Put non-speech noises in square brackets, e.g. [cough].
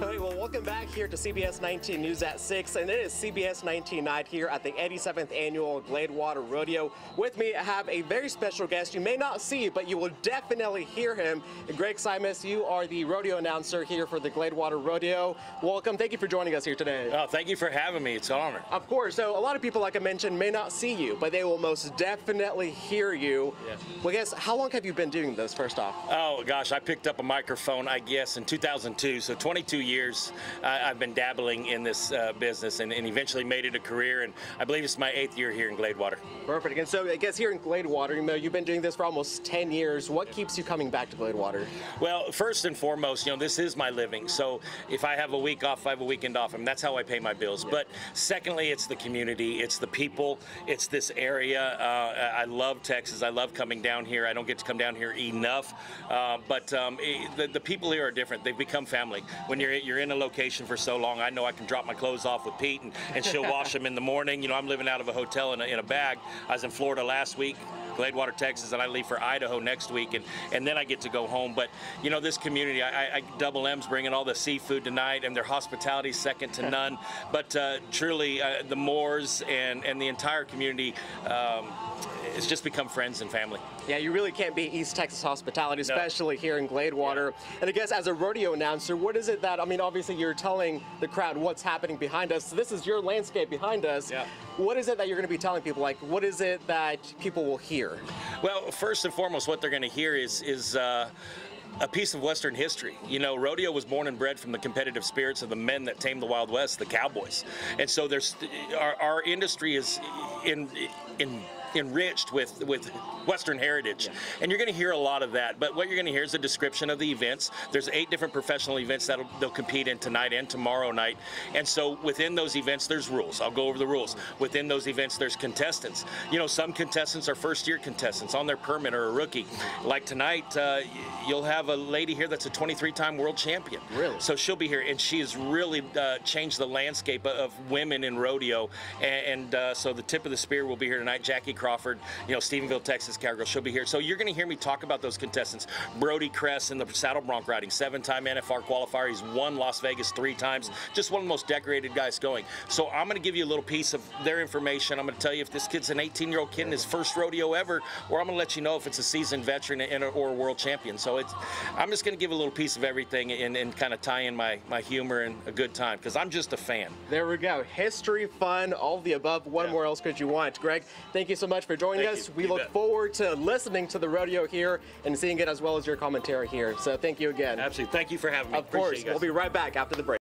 Hey, well, welcome back here to CBS 19 News at 6, and it is CBS 19 night here at the 87th Annual Gladewater Rodeo. With me, I have a very special guest you may not see, but you will definitely hear him. Greg Simus, you are the rodeo announcer here for the Gladewater Rodeo. Welcome. Thank you for joining us here today. Oh, thank you for having me. It's an honor. Of course. So, a lot of people, like I mentioned, may not see you, but they will most definitely hear you. Yeah. Well, guess how long have you been doing this, first off? Oh, gosh, I picked up a microphone, I guess, in 2002, so 22 years I, I've been dabbling in this uh, business and, and eventually made it a career, and I believe it's my eighth year here in Gladewater. Perfect. And so, I guess here in Gladewater, you know, you've been doing this for almost 10 years. What keeps you coming back to Gladewater? Well, first and foremost, you know, this is my living. So if I have a week off, I have a weekend off, and that's how I pay my bills. But secondly, it's the community, it's the people, it's this area. Uh, I love Texas. I love coming down here. I don't get to come down here enough, uh, but um, eh, the, the people here are different. They've become family. When you're you're in a location for so long, I know I can drop my clothes off with Pete, and, and she'll [laughs] wash them in the morning. You know, I'm living out of a hotel in a, in a bag. I was in Florida last week. Gladewater, Texas, and I leave for Idaho next week, and, and then I get to go home. But you know, this community, I, I Double M's bringing all the seafood tonight, and their hospitality second to [laughs] none. But uh, truly, uh, the Moors and and the entire community. Um, it's just become friends and family. Yeah, you really can't beat East Texas hospitality, especially here in Gladewater. And I guess as a rodeo announcer, what is it that, I mean, obviously you're telling the crowd what's happening behind us. So this is your landscape behind us. Yeah. What is it that you're going to be telling people? Like, what is it that people will hear? Well, first and foremost, what they're going to hear is is. Uh, a piece of Western history. You know, rodeo was born and bred from the competitive spirits of the men that tamed the Wild West, the cowboys. And so there's our, our industry is in in enriched with with Western heritage, yeah. and you're going to hear a lot of that. But what you're going to hear is a description of the events. There's eight different professional events that they'll compete in tonight and tomorrow night, and so within those events, there's rules. I'll go over the rules. Within those events, there's contestants. You know, some contestants are first-year contestants on their permit or a rookie. Like tonight, uh, you'll have a lady here that's a 23-time world champion. Really? So she'll be here, and she has really uh, changed the landscape of women in rodeo. And, and uh, so the tip of the spear will be here tonight, Jackie Crawford. You know, Stephenville, Texas Cowgirl. She'll be here. So you're going to hear me talk about those contestants. Brody Cress in the saddle bronc riding, seven-time NFR qualifier. He's won Las Vegas three times. Just one of the most decorated guys going. So I'm going to give you a little piece of their information. I'm going to tell you if this kid's an 18-year-old kid in his first rodeo ever, or I'm going to let you know if it's a seasoned veteran or a world champion. So it's, I'm just going to give a little piece of everything and, and kind of tie in my, my humor and a good time because I'm just a fan. There we go. History, fun, all the above. What Yeah. more else could you want? Greg, thank you so much for joining Thank us. you. We You look bet. forward to listening to the rodeo here and seeing it as well as your commentary here. So thank you again. Absolutely. Thank you for having me. Of course. Appreciate. We'll be right back after the break.